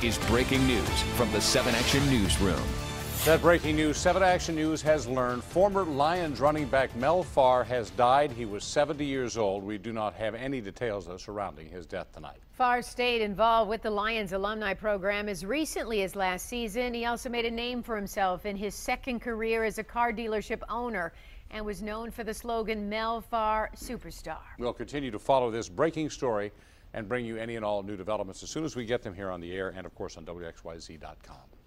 This is breaking news from the 7 Action Newsroom. That breaking news, 7 Action News has learned former Lions running back Mel Farr has died. He was 70 years old. We do not have any details though surrounding his death tonight. Farr stayed involved with the Lions alumni program as recently as last season. He also made a name for himself in his second career as a car dealership owner and was known for the slogan Mel Farr Superstar. We'll continue to follow this breaking story and bring you any and all new developments as soon as we get them here on the air and, of course, on WXYZ.com.